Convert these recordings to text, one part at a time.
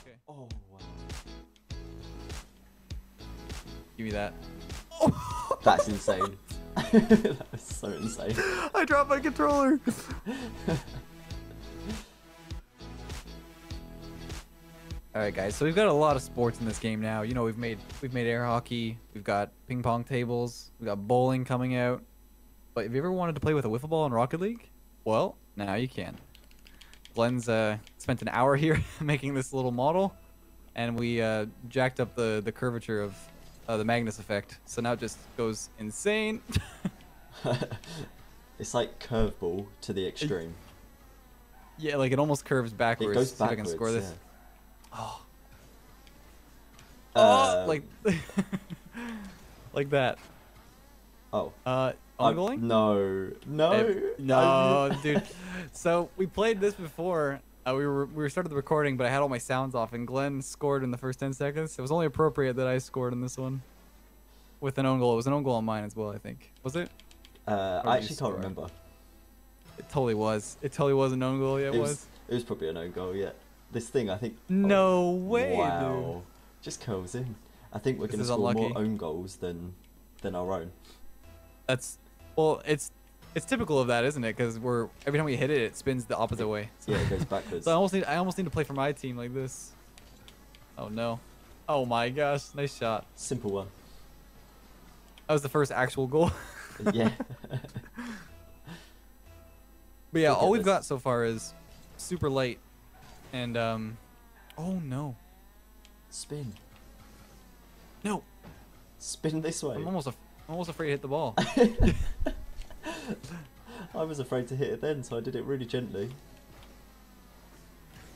Okay. Oh wow. Give me that. That's insane. That's so insane. I dropped my controller. All right, guys. So we've got a lot of sports in this game now. You know, we've made we've made air hockey. We've got ping pong tables. We've got bowling coming out. But have you ever wanted to play with a wiffle ball in Rocket League? Well, now you can. Glenn's uh, spent an hour here making this little model, and we uh, jacked up the the curvature of uh, the Magnus effect. So now it just goes insane. it's like curveball to the extreme. yeah, like it almost curves backwards. It backwards. goes See if I backwards. can score this. yeah. Oh. Uh, oh, like, like that. Oh. Uh, ongoing? No. No. Eh, no, dude. So we played this before. Uh, we were we started the recording, but I had all my sounds off, and Glenn scored in the first ten seconds. It was only appropriate that I scored in this one with an own goal. It was an own goal on mine as well, I think. Was it? Uh, I actually can't remember. It totally was. It totally was an own goal. Yeah, it, It was. was. It was probably an own goal. Yeah. This thing, I think. No oh, way, Wow. dude. Just curls in. I think we're This going to is score more own goals than than our own. That's well, it's it's typical of that, isn't it? Because we're every time we hit it, it spins the opposite way. So, Yeah, it goes backwards. so I almost need I almost need to play for my team like this. Oh no! Oh my gosh! Nice shot. Simple one. That was the first actual goal. Yeah. But yeah, Look all we've this. got so far is super light, and um, oh no, Spin. no! Spin this way. I'm almost af- I'm almost afraid to hit the ball. I was afraid to hit it then, so I did it really gently.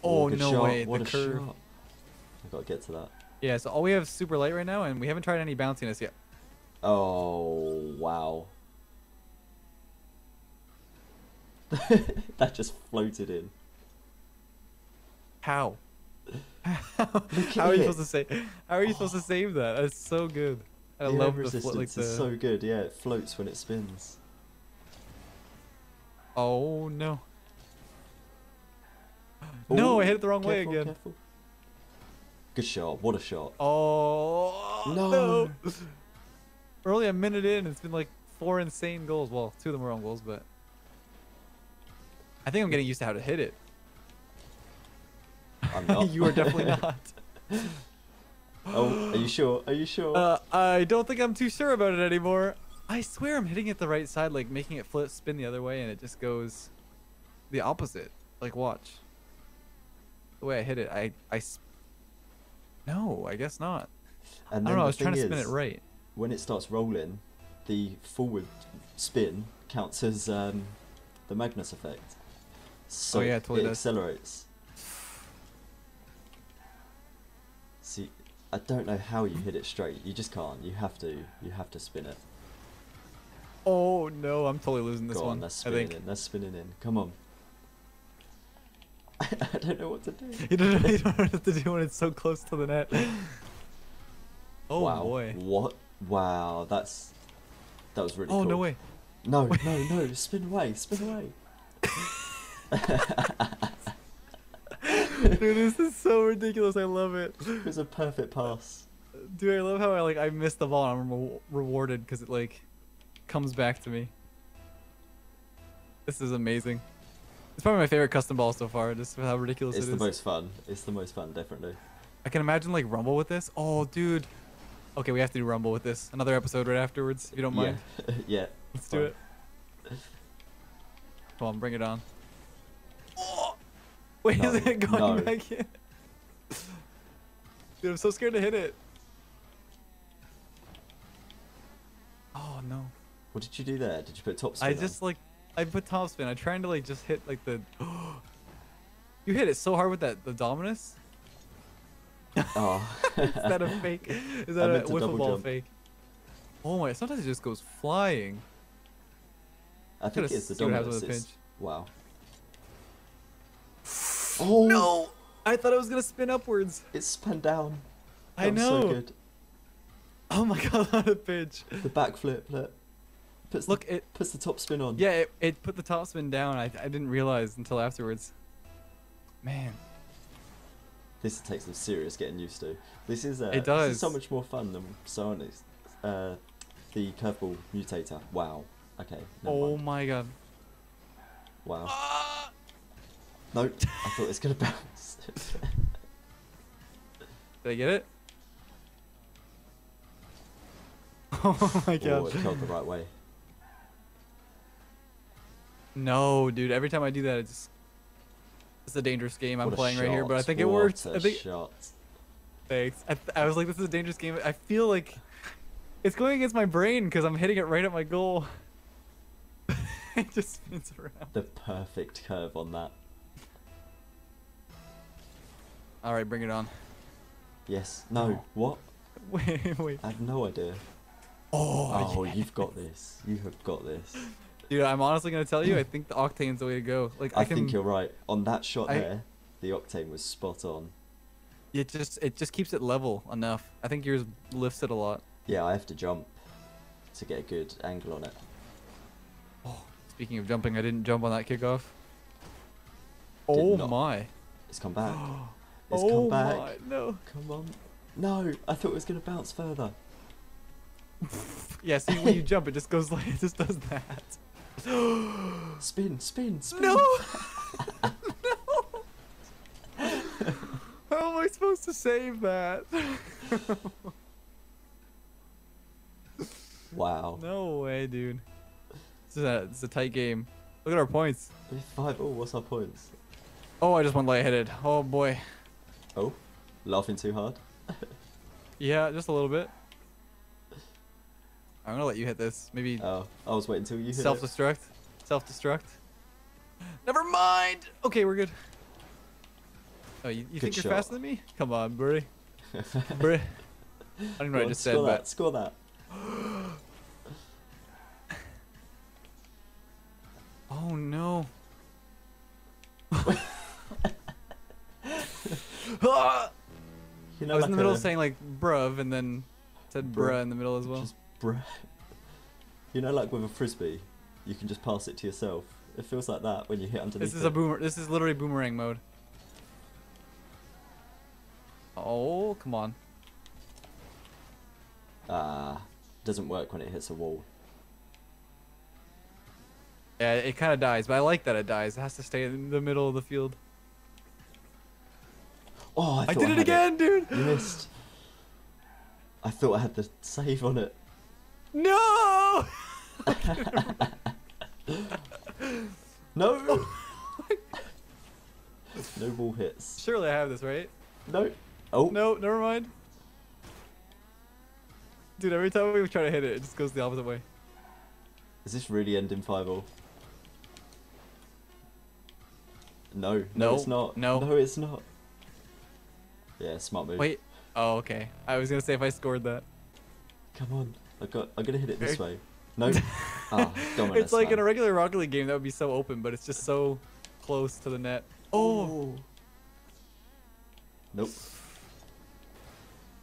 Oh good no shot. way! What the curve. shot. I gotta get to that. Yeah, so all we have is super light right now, and we haven't tried any bounciness yet. Oh wow. that just floated in. How? How, how are you at supposed to say? How are you supposed to save that? That's so good. I the love air the flo- resistance like the. is so good. Yeah, it floats when it spins. Oh no. No, I hit it the wrong way again. careful. Good shot. What a shot. Oh No. no. We're only a minute in. It's been like four insane goals. Well, two of them were on goals, but I think I'm getting used to how to hit it. I'm not. you are definitely not. Oh, are you sure? Are you sure? Uh, I don't think I'm too sure about it anymore. I swear I'm hitting it the right side, like making it flip, spin the other way, and it just goes the opposite. Like, watch. The way I hit it, I, I. No, I guess not. and I don't know. I was trying to spin it right. When it starts rolling, the forward spin counts as um, the Magnus effect. So Oh, yeah, it totally it does. accelerates. See, I don't know how you hit it straight. You just can't. You have to. You have to spin it. Oh no, I'm totally losing this Go one. on, that's I spinning think. in. That's spinning in. Come on. I don't know what to do. You don't, know, you don't know what to do when it's so close to the net. Oh wow. boy. What? Wow. That's that was really Oh cool. no way. No, no, no! Spin away! Spin away! Dude, this is so ridiculous. I love it. It was a perfect pass. Dude, I love how I like I missed the ball and I'm re- rewarded because it like comes back to me. This is amazing. It's probably my favorite custom ball so far. Just how ridiculous It's It's the most fun. It's the most fun, definitely. I can imagine like Rumble with this. Oh, dude. Okay, we have to do Rumble with this. Another episode right afterwards, if you don't mind. Yeah, yeah. Let's do it. Come on, bring it on. Wait, No, is it going no. back in? Dude, I'm so scared to hit it. Oh no. What did you do there? Did you put top spin I on? just like I put top spin. I'm trying to like just hit like the You hit it so hard with that the Dominus? Oh. Is that a fake? Is that a wiffle ball jump. fake? Oh my, sometimes it just goes flying. I think it's the Dominus. what happens Dominus. with a It's, pinch. wow. Oh No! I thought it was gonna spin upwards. It spun down. I That So know. good. Oh my god, what a pitch. The backflip. Look. Puts Look, the, it puts the top spin on. yeah, it, it put the top spin down. I, I didn't realize until afterwards. Man. This takes some serious getting used to. This is uh, It This is so much more fun than Psyonix. Uh, the curveball mutator. Wow. Okay. Oh mind. my god. Wow. No, I thought it was gonna bounce. Did I get it? Oh my oh, god. it felt the right way. No, dude. Every time I do that, it's it's a dangerous game I'm What a playing right here. But I shot, think it what worked. a I think. shot. Thanks. I, th- I was like, this is a dangerous game. I feel like it's going against my brain because I'm hitting it right at my goal. it just spins around. The perfect curve on that. All right, bring it on. Yes. No. No. What? Wait, wait. I have no idea. Oh, Oh, yeah. you've got this. You have got this. dude. I'm honestly gonna tell you. I think the Octane's the way to go. Like I, I can. think you're right. On that shot I- there, the octane was spot on. It just it just keeps it level enough. I think yours lifts it a lot. Yeah, I have to jump to get a good angle on it. Oh, speaking of jumping, I didn't jump on that kickoff. Did Oh not. my! It's come back. It's oh come back. my! No. Come on. No, I thought it was going to bounce further. Yeah. See, when you jump, it just goes like it just does that. Spin, spin, spin. No! no! How am I supposed to save that? Wow. no way, dude. This is a, is a tight game. Look at our points. Five all, what's our points? Oh, I just went lightheaded. Oh boy. Oh, laughing too hard? Yeah, just a little bit. I'm gonna let you hit this. Maybe Oh, I was waiting till you hit self-destruct. Self-destruct. Never mind. Okay, we're good. Oh, you, you think Good you're faster than me? Come on, Brie. it. Brie. I don't know what I just said, score but that, score that. oh no. Ah! You I was in the middle a- of saying like bruv and then said Bruh. bruh in the middle as well. Just bruh. You know, like with a frisbee, you can just pass it to yourself. It feels like that when you hit underneath. This is it. a boomer. This is literally boomerang mode. Oh, come on. Ah, doesn't work when it hits a wall. Yeah, it kind of dies, but I like that it dies. It has to stay in the middle of the field. Oh, I, I, thought did it had again, dude. You missed. I thought I had the save on it. No. No. Oh no ball hits. Surely I have this, right? No. Oh. No, never mind. Dude, every time we try to hit it, it just goes the opposite way. Is this really ending five all? No. No, No, it's not. no. No, it's not. Yeah, smart move. Wait. Oh, okay. I was gonna say if I scored that. Come on. I got. I'm gonna hit it this way. No. Ah, Dominus. it's like in a regular Rocket League game that would be so open, but it's just so close to the net. Oh. Nope.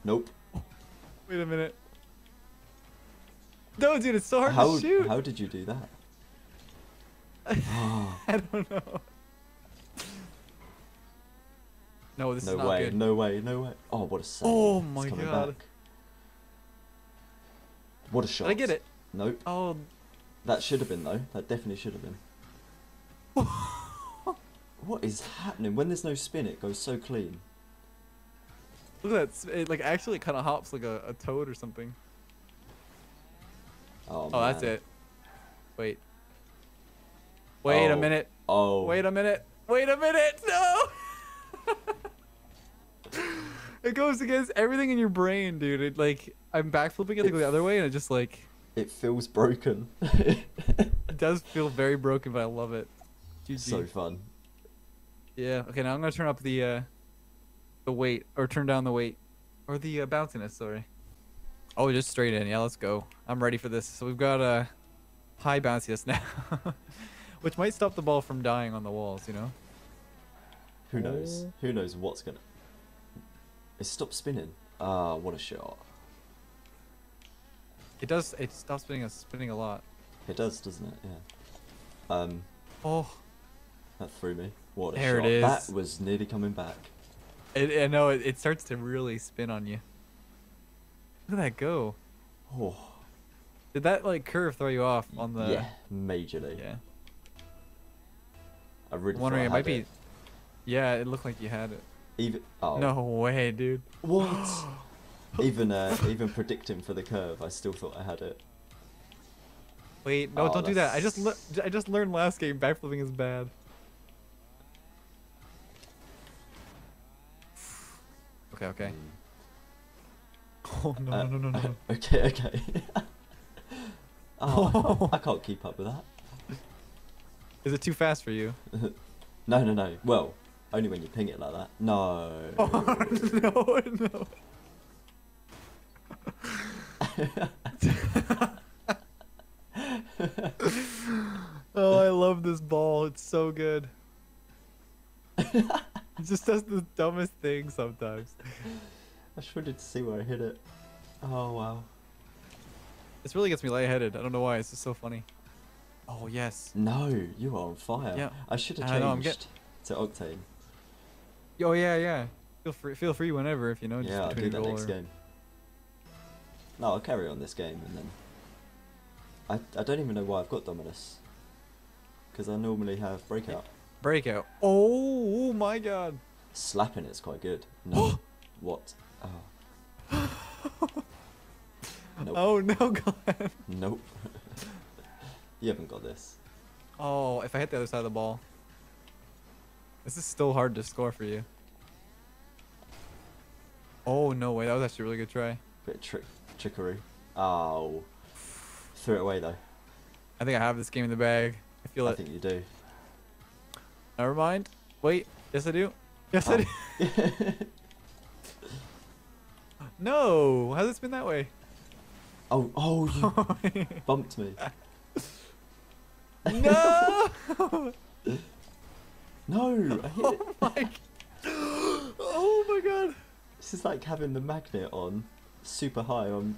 Nope. Wait a minute. No, dude, it's so hard how, to shoot. how did you do that? I don't know. No, this no is not way, good. no way, no way. Oh, what a save. Oh my God. back. What a shot. Did I get it? Nope. Oh, That should have been, though. That definitely should have been. what is happening? When there's no spin, it goes so clean. look at that. It, like, actually, kind of hops like a, a toad or something. Oh, Oh, that's it. Wait. Wait a Oh. minute. Oh. Wait a minute. Wait a minute. No. It goes against everything in your brain, dude. It like I'm backflipping it to go the other way, and it just like It feels broken. it does feel very broken, but I love it. GG. so fun. Yeah. Okay, now I'm gonna turn up the uh, the weight, or turn down the weight, or the uh, bounciness. Sorry. Oh, just straight in. Yeah, let's go. I'm ready for this. So we've got a uh, high bounciness now, which might stop the ball from dying on the walls. You know. Who knows? Oh. Who knows what's gonna. It stopped spinning. Ah, what a shot. It does. It stops spinning. Spinning a lot. It does, doesn't it? Yeah. Um, Oh. that threw me. What a There it shot. is. That was nearly coming back. It, I know it, it starts to really spin on you. Look at that go. Oh, Did that like curve throw you off on the? yeah, majorly. Yeah. I really I'm wondering thought it might had be. it. Yeah, it looked like you had it. Even oh No way, dude. what? even uh, even predicting for the curve, I still thought I had it. Wait, no, Oh, don't do that. I just I just learned last game backflipping is bad. Okay, okay. Mm. Oh no Uh, no no no no. okay, okay. oh, I can't, I can't keep up with that. Is it too fast for you? No, no, no. Well, only when you ping it like that. No. Oh no no. oh, I love this ball. It's so good. it just does the dumbest thing sometimes. I just wanted to see where I hit it. Oh wow. This really gets me lightheaded. I don't know why. It's just so funny. Oh yes. No, you are on fire. Yeah. I should have I know, changed to octane. Oh yeah yeah. Feel free feel free whenever if you know. Just yeah, I'll do that next or- game. No, I'll carry on this game and then. I I don't even know why I've got Dominus. Because I normally have breakout. Breakout. Oh, oh, my god. Slapping it's quite good. No. what? Oh. Nope. Oh no, Glenn. Nope. you haven't got this. Oh, if I hit the other side of the ball. This is still hard to score for you. Oh no way, that was actually a really good try. Bit of trick trickery. Oh. Threw it away though. I think I have this game in the bag. I feel like I it. think you do. Never mind. Wait. Yes, I do. Yes, I Oh. do. No. How's it been that way? oh, oh, you bumped me. no. No, I hit it. oh my. Oh my god. This is like having the magnet on super high on.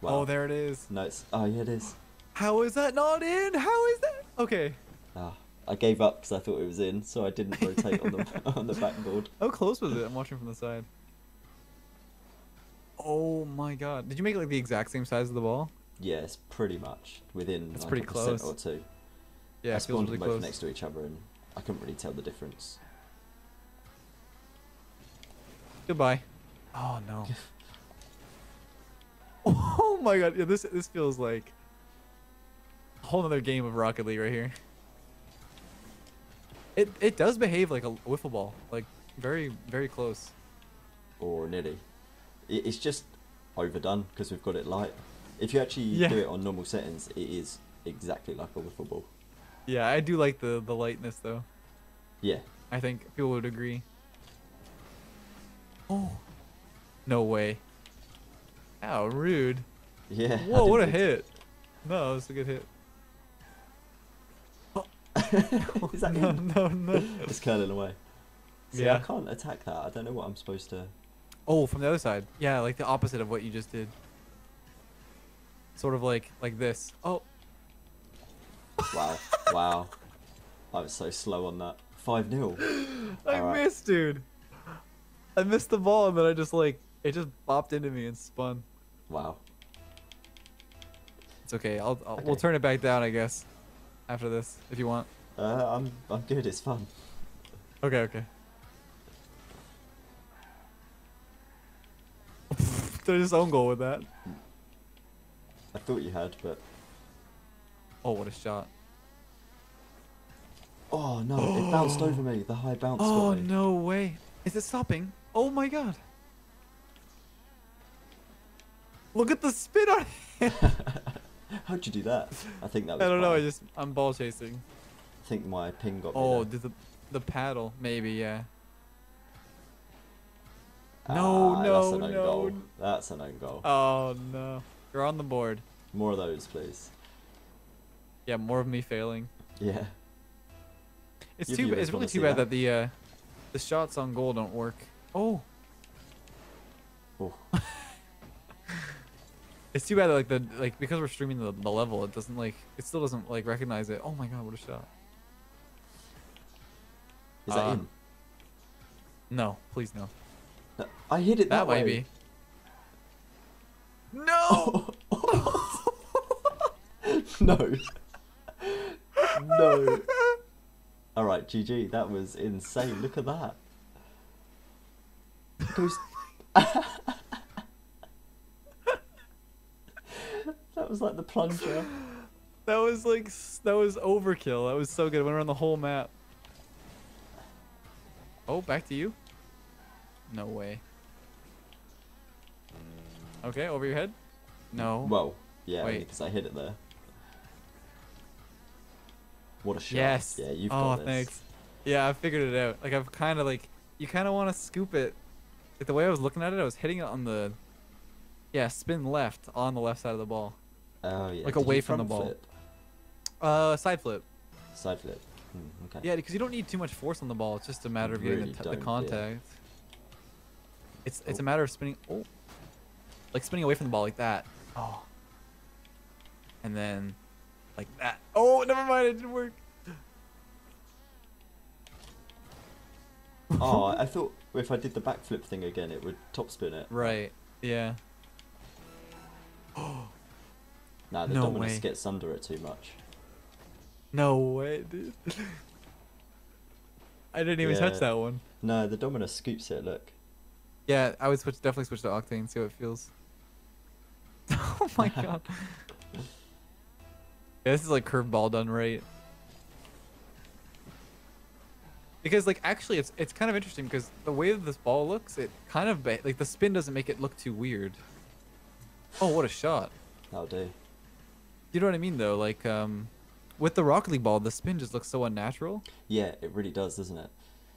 Wow. Oh, there it is. No, it's. Oh, yeah, it is. How is that not in? How is that? Okay. Ah, I gave up because I thought it was in, so I didn't rotate on the on the backboard. How close was it? I'm watching from the side. Oh my god. Did you make it like the exact same size of the ball? Yes, pretty much within like pretty close. or two. Yeah, I spawned really them both close. next to each other, and I couldn't really tell the difference. Goodbye. Oh no. oh my god. Yeah, this this feels like a whole other game of Rocket League right here. It it does behave like a wiffle ball, like very very close. Or nearly. It, it's just overdone because we've got it light. If you actually Yeah. do it on normal settings, it is exactly like a wiffle ball. Yeah, I do like the the lightness though. Yeah. I think people would agree. Oh. No way. How rude. Yeah. Whoa, what a hit. No, it's a good hit. think- is that no, no, no. It's curling away. See, I can't attack that. I don't know what I'm supposed to. Oh, from the other side. Yeah, like the opposite of what you just did. Sort of like like this. Oh, Wow. wow. I was so slow on that. 5 0. I missed, dude. I missed the ball and then I just like it just bopped into me and spun. Wow. It's okay. I'll, I'll we'll turn it back down, I guess. After this, if you want. Uh, I'm I'm good. It's fun. Okay, okay. Did I just own goal with that? I thought you had, but Oh, what a shot. Oh no, it bounced over me. The high bounce. Oh got me. no way! Is it stopping? Oh my god! Look at the spin on it! How'd you do that? I think that was. I don't know. I just I'm ball chasing. I think my ping got. Oh, did the the paddle? Maybe yeah. no, Ah, no, that's an own no. goal. That's an own goal. Oh no! You're on the board. More of those, please. Yeah, more of me failing. Yeah. It's too. It's really too bad that? that the uh, the shots on goal don't work. Oh, Oh, it's too bad that like the like because we're streaming the, the level, it doesn't like it still doesn't like recognize it. Oh my god, what a shot! is that Uh, in? No, please no. I hit it that, That might way. be. No. no. no. All right, GG. That was insane. Look at that. Goes. that was like the plunger. That was like that was overkill. That was so good. Went around the whole map. Oh, back to you. No way. Okay, over your head. No. Well, yeah, Wait. because I hit it there. What a shot. yes. Yeah, you've oh, got this. thanks. Yeah, I figured it out. Like I've kind of like you kind of want to scoop it. Like the way I was looking at it, I was hitting it on the. Yeah, spin left on the left side of the ball. Oh yeah. Like Did away from the ball. Flip? Uh, side flip. Side flip. Hmm, okay. Yeah, because you don't need too much force on the ball. It's just a matter of getting really the, t- don't, yeah. contact. It's it's Oh. a matter of spinning. Oh, like spinning away from the ball like that. Oh. And then, like that. Oh, never mind. It didn't work. oh, I thought if I did the backflip thing again, it would top spin it. Right. Yeah. Nah, the No Dominus way. gets under it too much. No way, dude. I didn't even Yeah. touch that one. No, the Dominus scoops it. Look. Yeah, I would switch. Definitely switch to Octane. See how it feels. oh my god. Yeah, this is like curveball done right. Because like actually, it's it's kind of interesting because the way that this ball looks, it kind of ba- like the spin doesn't make it look too weird. Oh, what a shot! That'll do. You know what I mean though? Like um, with the Rocket League ball, the spin just looks so unnatural. Yeah, it really does, doesn't it?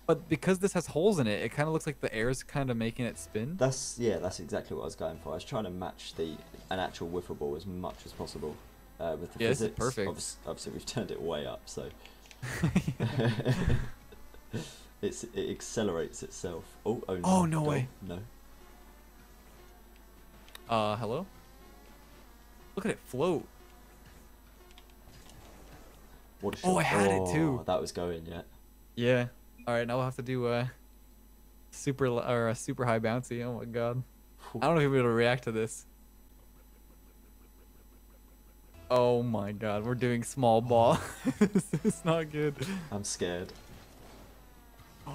But because this has holes in it, it kind of looks like the air is kind of making it spin. That's yeah, that's exactly what I was going for. I was trying to match the an actual wiffle ball as much as possible uh, with the Yeah, physics. perfect. Obvious- Obviously, we've turned it way up, so it's it accelerates itself. Oh, oh no! Oh, no way. No. Uh, hello? Look at it float. What Oh. I had it too. Oh, That was going, yeah. Yeah. All right, now we'll have to do a super or a super high bouncy. Oh my god. I don't know if you'll be able to react to this. Oh my god, we're doing small ball. this is not good. I'm scared.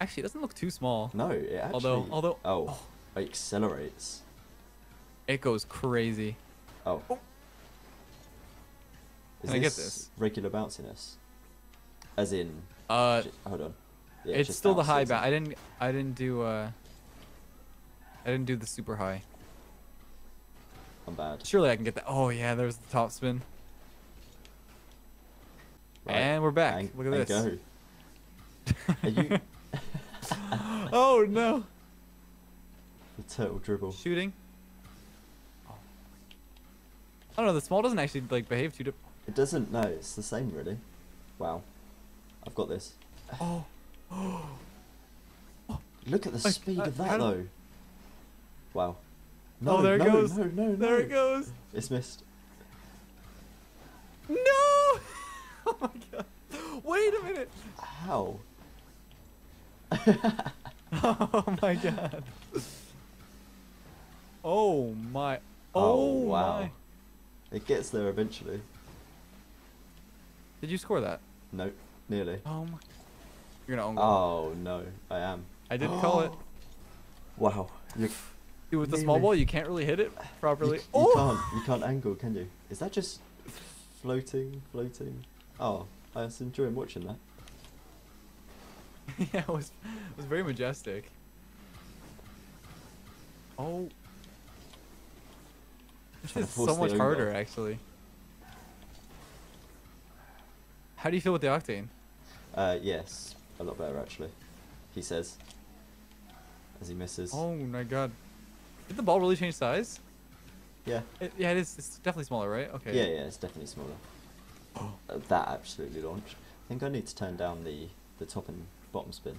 Actually, it doesn't look too small. No, it actually. Although- although- Oh, it accelerates. It goes crazy. Oh. Oh. Is Can I get this? regular bounciness? As in, Uh, ju- hold on. Yeah, it's just still the high bounces. bounce. I didn't. I didn't do. Uh, I didn't do the super high. I'm bad. Surely I can get that. Oh yeah, there's the top spin. Right, And we're back. and- Look at this. Go. Are you oh no. the turtle dribble? Shooting. Oh. I don't know. The small doesn't actually like behave too. It doesn't. No, it's the same really. Wow, I've got this. oh. Look at the Like, speed uh, of that though. Wow. No, oh, there no, it goes. no, no, no. There it goes. It's missed. No. oh my god. Wait a minute. How? Oh my god. Oh my. Oh, Oh, wow. my. It gets there eventually. Did you score that? Nope, nearly. Oh my. You're gonna own goal. Oh no, I am. I did call it. Wow. You, Dude, with the small ball, you can't really hit it properly. you oh! can't you can't angle, can you? Is that just floating, floating? Oh, I was enjoying watching that. yeah, it was, it was very majestic. Oh. This is so much harder, goal. actually. How do you feel with the Octane? Uh, yes, a lot better actually. He says, as he misses. Oh my god. Did the ball really change size? Yeah. It, yeah, it is. It's definitely smaller, right? Okay. Yeah, yeah, it's definitely smaller. Uh, that absolutely launched. I think I need to turn down the the top and bottom spin.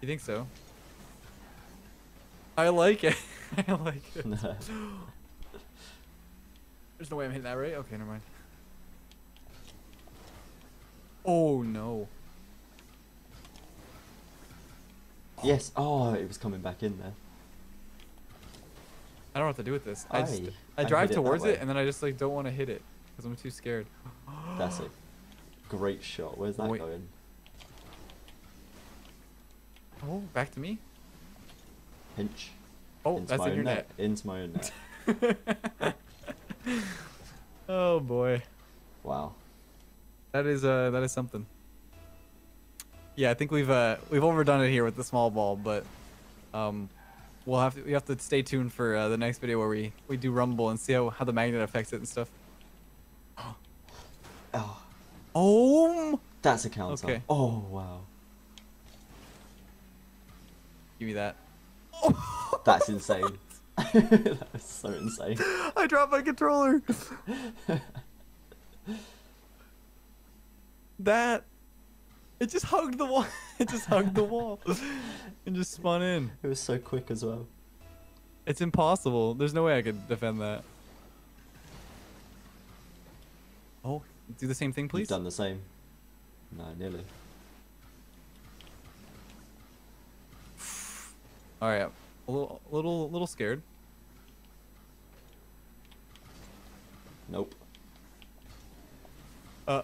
You think so? I like it. I like it. There's no way I'm hitting that right? Okay, never mind. Oh no. Yes. Oh, it was coming back in there. I don't know what to do with this. I just I I drive it towards way. it and then I just like don't want to hit it because I'm too scared. That's a great shot. Where's that Wait. going? Oh, back to me. Pinch. Oh, into that's my in own your net. net. Into my own net. oh boy, Wow. that is uh that is something. Yeah, I think we've uh we've overdone it here with the small ball, but um we'll have to we have to stay tuned for uh, the next video where we we do rumble and see how how the magnet affects it and stuff. Oh, Oh, that's a counter. Okay. Oh wow. give me that. That's insane. that was so insane. I dropped my controller. that it just hugged the wall. It just hugged the wall and just spun in. It was so quick as well. It's impossible. There's no way I could defend that. Oh, do the same thing, please. You've done the same. No, nearly. All right, a little, little, little scared. Nope. Uh,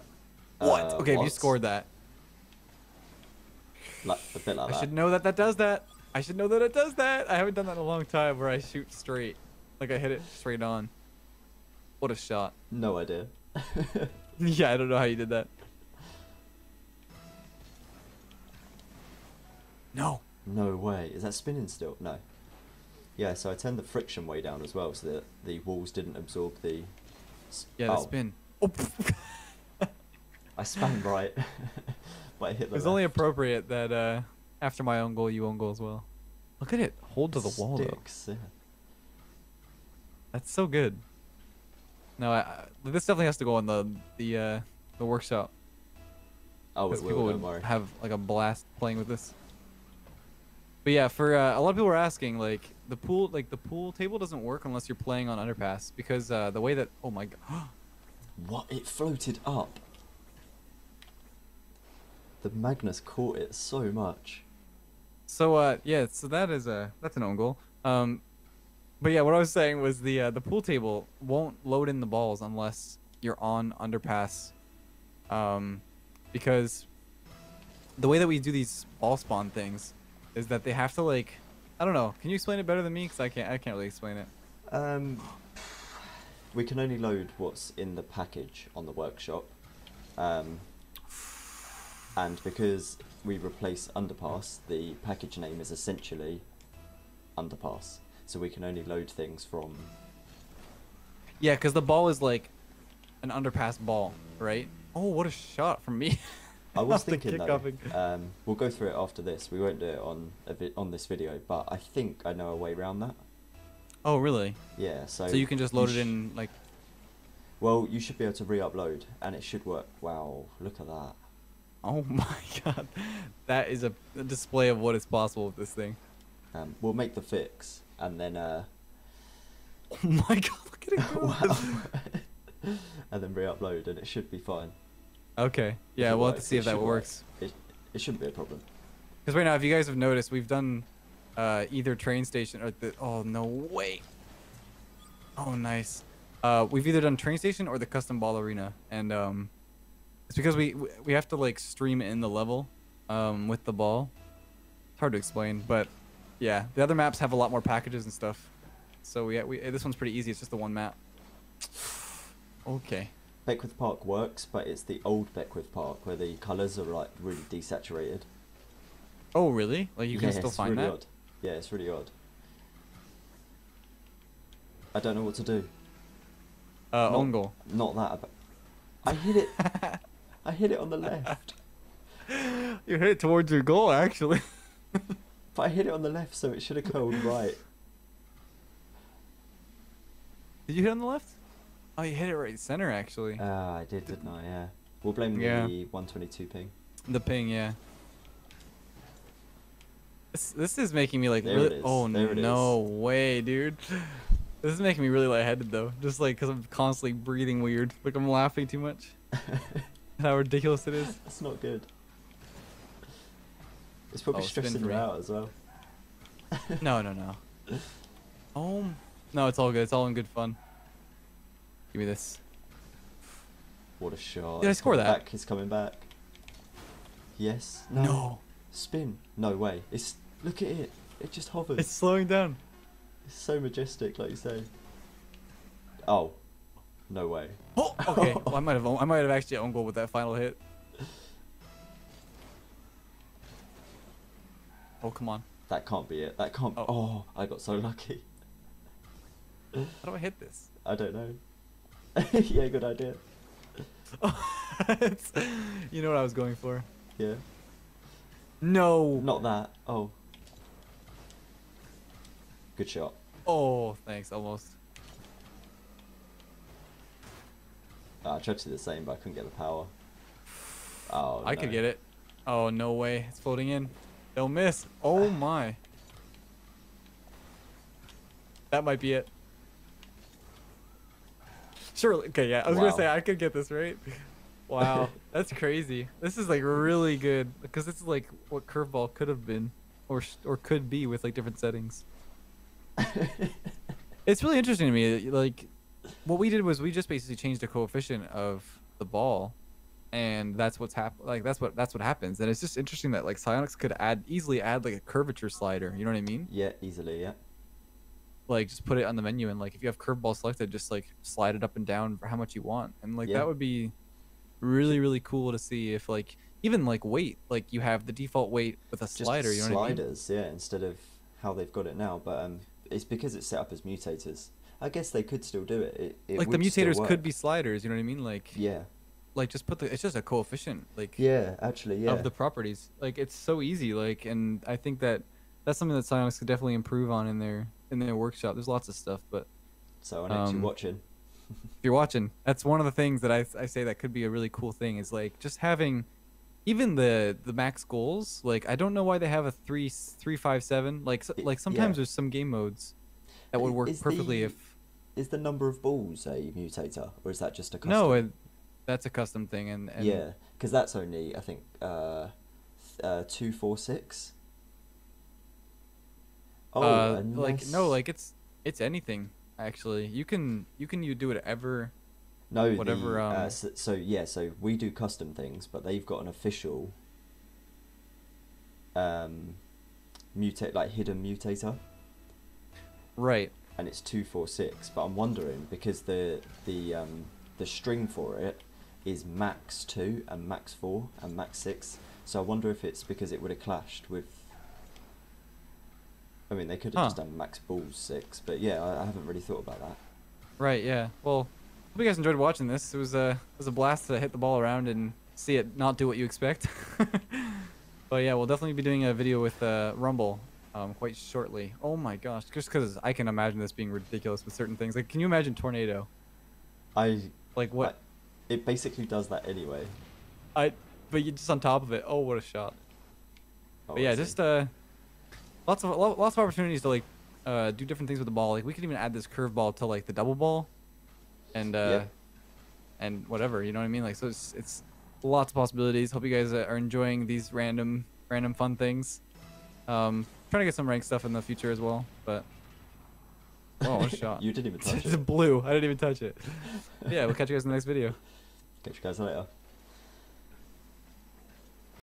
what? Uh, okay, if you scored that, Like a bit like I that. should know that that does that. I should know that it does that. I haven't done that in a long time where I shoot straight, like I hit it straight on. What a shot! No idea. yeah, I don't know how you did that. No. no way. Is that spinning still? No. Yeah, so I turned the friction way down as well so that the walls didn't absorb the. Yeah, the oh, spin. Oh, I span right. but I hit it the was only appropriate that uh, after my own goal, you own goal as well. Look at it, hold to the wall though. Sticks, yeah. That's so good. No, I, I, this definitely has to go on the the uh, the workshop. Oh, Because it people will, would worry. have like a blast playing with this. But yeah, for uh, a lot of people are asking, like the pool, like the pool table doesn't work unless you're playing on underpass because uh, the way that oh my god, What? It floated up. The Magnus caught it so much. so uh yeah, so that is a that's an own goal. Um, but yeah, what I was saying was the uh, the pool table won't load in the balls unless you're on underpass, um, because the way that we do these ball spawn things is that they have to like I don't know. Can you explain it better than me? Because I can't I can't really explain it. Um, we can only load what's in the package on the workshop. Um, and because we replace underpass, the package name is essentially underpass. So we can only load things from. Yeah, because the ball is like an underpass ball, right? Oh, what a shot from me! I was thinking though, um, we'll go through it after this. We won't do it on a vi- on this video, but I think I know a way around that. Oh, really? Yeah, so. So you can just load it in like. Well, you should be able to re-upload, and it should work. Wow, look at that. Oh my god, that is a, display of what is possible with this thing. Um, we'll make the fix, and then uh, Oh my god, look at it go! and then re-upload, and it should be fine. Okay, yeah, we'll have to works, see it if that should work. works. It it shouldn't be a problem. Because right now, if you guys have noticed, we've done uh, either train station or the. Oh no way! Oh nice. Uh, we've either done train station or the custom ball arena, and um, it's because we we- have to like stream in the level, um, with the ball. It's hard to explain, but yeah, the other maps have a lot more packages and stuff. So we, we this one's pretty easy. It's just the one map. Okay. Beckwith Park works, but it's the old Beckwith Park where the colours are like really desaturated. Oh really? Like you can Yeah, still it's find really that? Odd. Yeah, it's really odd. I don't know what to do. Uh, Not- goal. Not that. I hit it. I hit it on the left, You hit it towards your goal, actually. but I hit it on the left, so it should have curled right. Did you hit on the left? Oh, you hit it right center, actually. Ah, I did, didn't I? Yeah. We'll blame Yeah. the 122 ping. the ping, yeah. This this is making me like There really. it is, Oh there it no way, dude. This is making me really lightheaded though, just like because I'm constantly breathing weird, like I'm laughing too much. How ridiculous it is. That's not good. It's probably Oh, stressing you out as well. No, no, no. Oh, no, it's all good. It's all in good fun. Give me this. What a shot. Did I score that? Back. He's coming back. Yes. No. No, Spin. No way. It's look at it. It just hovers. it's slowing down. It's so majestic, like you say. Oh. No way. Oh, okay. well, I might have, I might have actually own goal with that final hit. Oh, come on. That can't be it. That can't. Oh. Oh, I got so lucky. How do I hit this? I don't know. yeah, good idea. You know what I was going for. Yeah. No. Not that. Oh. Good shot. Oh, thanks. Almost. Uh, I tried to do the same, but I couldn't get the power. Oh, I could get it. Oh, no way. It's floating in. They'll miss. Oh, my. That might be it. Surely. Okay, yeah. I was Wow. going to say, I could get this, right? Wow. That's crazy. This is, like, really good. Because this is, like, what Curveball could have been. Or, or could be with, like, different settings. It's really interesting to me. Like, what we did was we just basically changed the coefficient of the ball, and that's what's hap- Like that's what that's what happens. And it's just interesting that like Psyonix could add easily add like a curvature slider. You know what I mean? yeah, easily. Yeah. Like just put it on the menu and like if you have curveball selected, just like slide it up and down for how much you want. And like Yeah. that would be really really cool to see if like even like weight like you have the default weight with a Just slider. You know what I mean? sliders, yeah, instead of how they've got it now. But um, it's because it's set up as mutators. I guess they could still do it. it, it Like the mutators could be sliders. You know what I mean? Like Yeah. like just put the it's just a coefficient like Yeah, actually, yeah. of the properties. Like it's so easy. Like, and I think that that's something that Psyonix could definitely improve on in their in their workshop. There's lots of stuff, but so I know you um, watching. if you're watching, that's one of the things that I I say that could be a really cool thing is like just having even the the max goals. Like I don't know why they have a three three five seven. Like like sometimes yeah. there's some game modes that would work is perfectly the- if Is the number of balls a mutator, or is that just a custom? no, it, that's a custom thing and, and yeah, because that's only I think uh, uh, two four six. Oh, uh, like no, like it's it's anything actually. You can you can you do whatever no whatever, The, uh, um, so, so yeah, so we do custom things, but they've got an official um, mutate like hidden mutator, right. And it's two four six. But I'm wondering because the the um, the string for it is max two and max four and max six. So I wonder if it's because it would have clashed with. I mean, they could have Huh. just done max balls six, but yeah, I, I haven't really thought about that. Right, yeah. Well, hope you guys enjoyed watching this. It was a it was a blast to hit the ball around and see it not do what you expect. but yeah, we'll definitely be doing a video with uh, Rumble um, quite shortly. Oh my gosh, just because I can imagine this being ridiculous with certain things. Like, can you imagine tornado? I Like what? it basically does that anyway. I, but you just on top of it. Oh, what a shot! Oh, but yeah, just uh, lots of lots of opportunities to like uh, do different things with the ball. Like we could even add this curveball to like the double ball, and uh, Yeah. and whatever. You know what I mean? Like so, it's it's lots of possibilities. Hope you guys are enjoying these random random fun things. Um, trying to get some rank stuff in the future as well. But oh, what a shot! you didn't even touch it. it's blue. I didn't even touch it. yeah, we'll catch you guys in the next video. Catch you guys later.